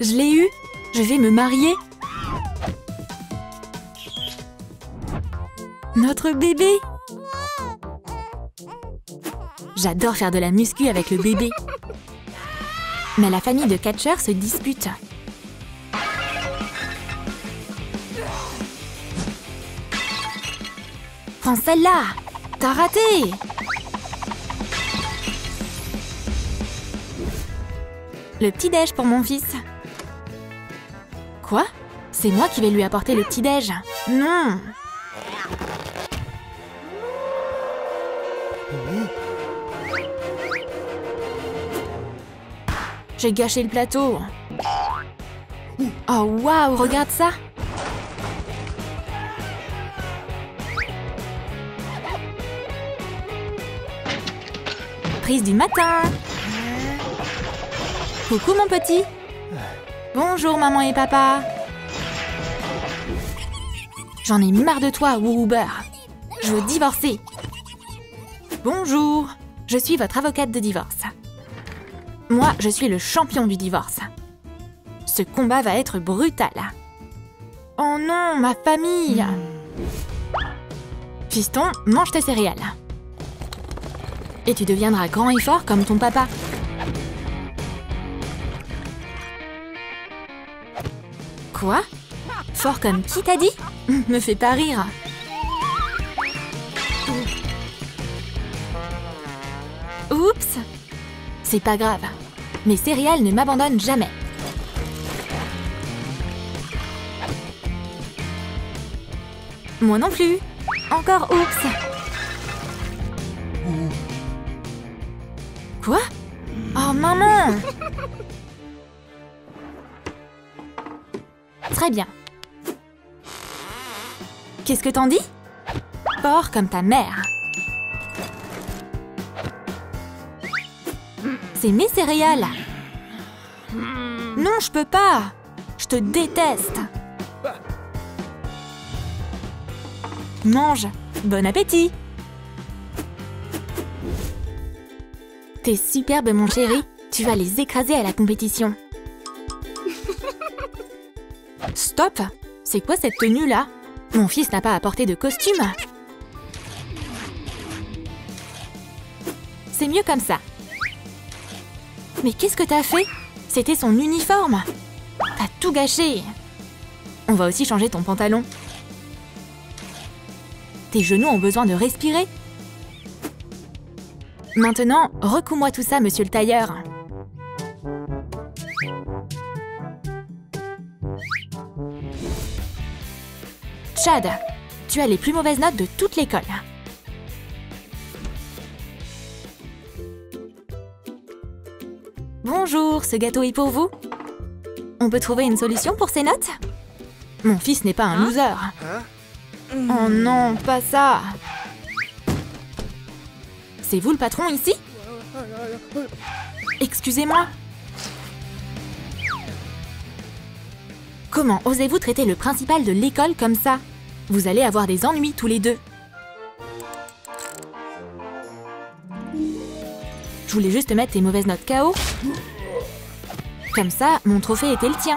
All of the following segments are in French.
Je l'ai eu Je vais me marier Notre bébé J'adore faire de la muscu avec le bébé. Mais la famille de catcheurs se dispute. Prends celle-là T'as raté Le petit-déj pour mon fils. C'est moi qui vais lui apporter le petit-déj. Non. J'ai gâché le plateau. Oh waouh, regarde ça. Prise du matin. Coucou mon petit. Bonjour maman et papa J'en ai marre de toi, Woober. Je veux divorcer. Bonjour, je suis votre avocate de divorce. Moi, je suis le champion du divorce. Ce combat va être brutal. Oh non, ma famille Fiston, mange tes céréales. Et tu deviendras grand et fort comme ton papa. Quoi? Fort comme qui t'a dit? Me fais pas rire. Oups C'est pas grave. Mes céréales ne m'abandonnent jamais. Moi non plus. Encore oups. Quoi? Oh maman Très bien. Qu'est-ce que t'en dis? Fort comme ta mère. C'est mes céréales. Non, je peux pas. Je te déteste. Mange. Bon appétit. T'es superbe, mon chéri. Tu vas les écraser à la compétition. Stop C'est quoi cette tenue-là? Mon fils n'a pas apporté de costume. C'est mieux comme ça. Mais qu'est-ce que t'as fait? C'était son uniforme T'as tout gâché On va aussi changer ton pantalon. Tes genoux ont besoin de respirer. Maintenant, recouds-moi tout ça, monsieur le tailleur. Chad, tu as les plus mauvaises notes de toute l'école. Bonjour, ce gâteau est pour vous. On peut trouver une solution pour ces notes? Mon fils n'est pas un loser. Oh non, pas ça. C'est vous le patron ici? Excusez-moi Comment osez-vous traiter le principal de l'école comme ça? Vous allez avoir des ennuis tous les deux. Je voulais juste mettre tes mauvaises notes KO. Comme ça, mon trophée était le tien.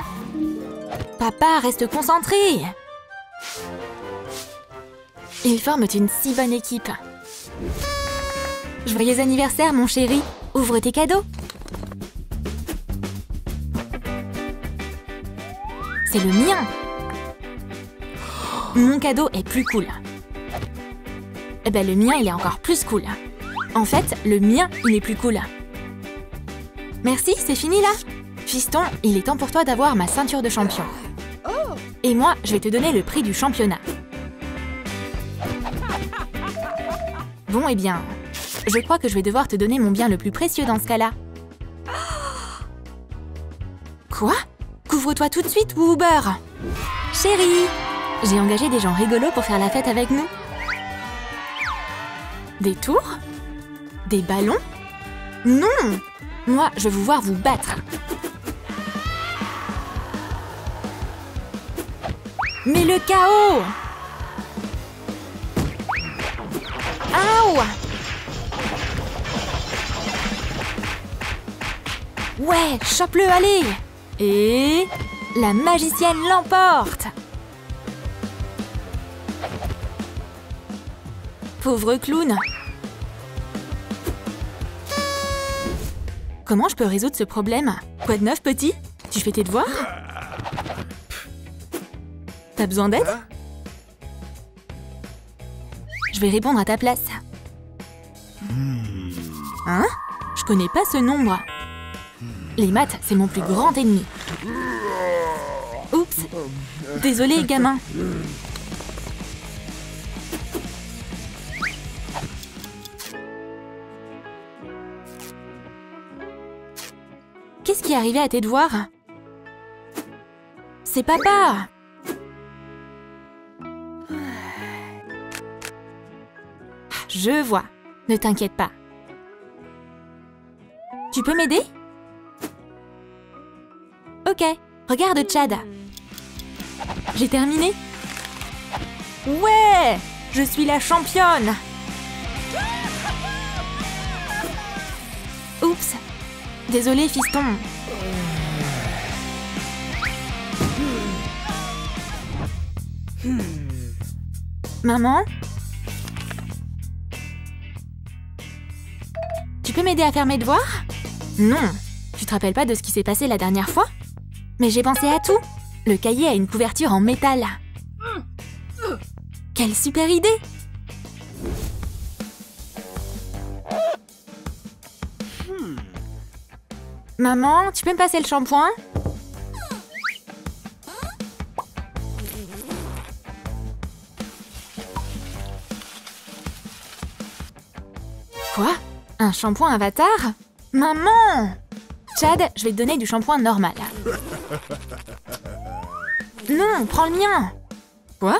Papa, reste concentré Ils forment une si bonne équipe. Joyeux anniversaire, mon chéri Ouvre tes cadeaux C'est le mien Mon cadeau est plus cool. Eh ben, le mien, il est encore plus cool. En fait, le mien, il est plus cool. Merci, c'est fini là Fiston, il est temps pour toi d'avoir ma ceinture de champion. Et moi, je vais te donner le prix du championnat. Bon, eh bien, je crois que je vais devoir te donner mon bien le plus précieux dans ce cas-là. Quoi? Couvre-toi tout de suite, Woober Chérie J'ai engagé des gens rigolos pour faire la fête avec nous. Des tours? Des ballons? Non! Moi, je veux vous voir vous battre. Mais le chaos! Aouh! Ouais, chope-le, allez! Et... La magicienne l'emporte. Pauvre clown. Comment je peux résoudre ce problème? Quoi de neuf, petit? Tu fais tes devoirs? T'as besoin d'aide? Je vais répondre à ta place. Hein? Je connais pas ce nombre. Les maths, c'est mon plus grand ennemi. Oups Désolé, gamin. Qu'est-ce qui est arrivé à tes devoirs? C'est papa Je vois. Ne t'inquiète pas. Tu peux m'aider? Ok. Regarde, Chad. J'ai terminé. Ouais Je suis la championne Oups Désolé, fiston. Maman Tu peux m'aider à faire mes devoirs? Non Tu te rappelles pas de ce qui s'est passé la dernière fois? Mais j'ai pensé à tout Le cahier a une couverture en métal. Quelle super idée. Maman, tu peux me passer le shampoing? Quoi? Un shampoing avatar? Maman! Chad, je vais te donner du shampoing normal. Non, prends le mien Quoi?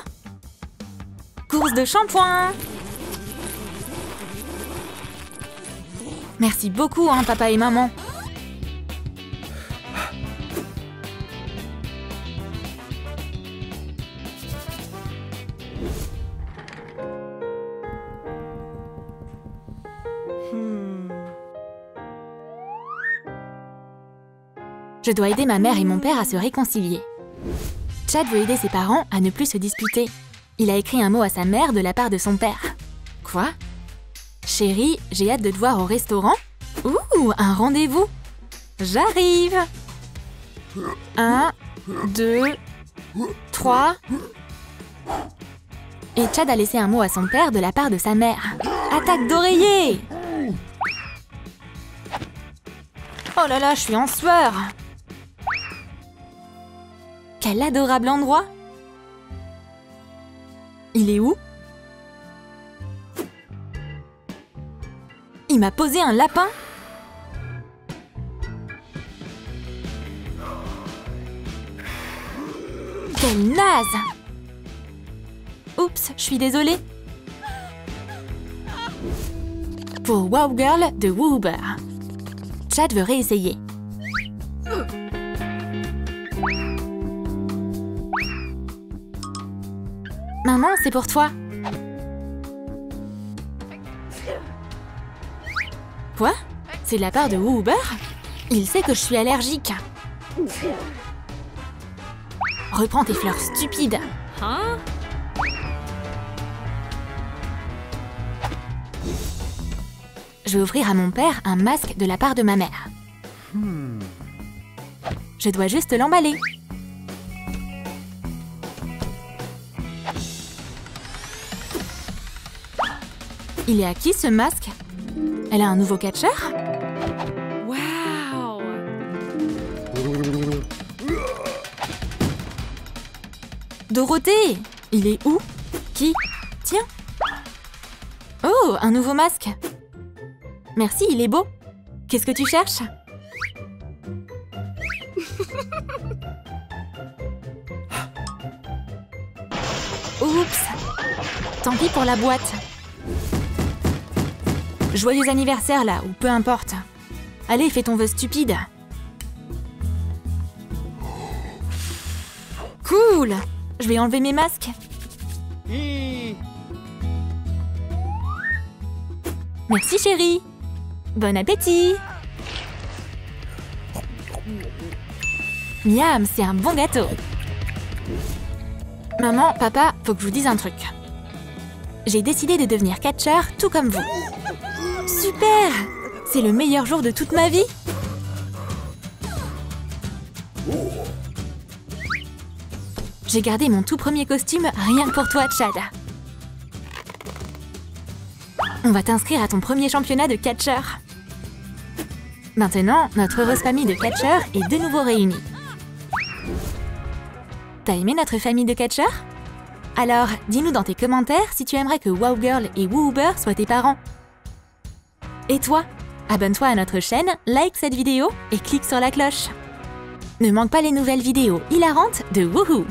Course de shampoing Merci beaucoup, hein, papa et maman. Je dois aider ma mère et mon père à se réconcilier. Chad veut aider ses parents à ne plus se disputer. Il a écrit un mot à sa mère de la part de son père. Quoi? Chérie, j'ai hâte de te voir au restaurant. Ouh, un rendez-vous J'arrive Un, deux, trois... Et Chad a laissé un mot à son père de la part de sa mère. Attaque d'oreiller Oh là là, je suis en sueur quel adorable endroit Il est où? Il m'a posé un lapin Quelle naze Oups, je suis désolée. Pour Wow Girl de Woober. Chad veut réessayer. Maman, c'est pour toi. Quoi? C'est de la part de Uber? Il sait que je suis allergique. Reprends tes fleurs stupides. Hein Je vais offrir à mon père un masque de la part de ma mère. Je dois juste l'emballer. Il est à qui ce masque? Elle a un nouveau catcheur? Waouh Dorothée! Il est où? Qui? Tiens! Oh, un nouveau masque! Merci, il est beau! Qu'est-ce que tu cherches? Oups! Tant pis pour la boîte Joyeux anniversaire là, ou peu importe. Allez, fais ton vœu stupide. Cool Je vais enlever mes masques. Merci chérie. Bon appétit Miam, c'est un bon gâteau. Maman, papa, faut que je vous dise un truc. J'ai décidé de devenir catcheur tout comme vous. Super C'est le meilleur jour de toute ma vie J'ai gardé mon tout premier costume rien pour toi, Chad. On va t'inscrire à ton premier championnat de catcheur. Maintenant, notre heureuse famille de catcheurs est de nouveau réunie. T'as aimé notre famille de catcheurs? Alors, dis-nous dans tes commentaires si tu aimerais que Wow Girl et Woober soient tes parents. Et toi Abonne-toi à notre chaîne, like cette vidéo et clique sur la cloche. Ne manque pas les nouvelles vidéos hilarantes de Woohoo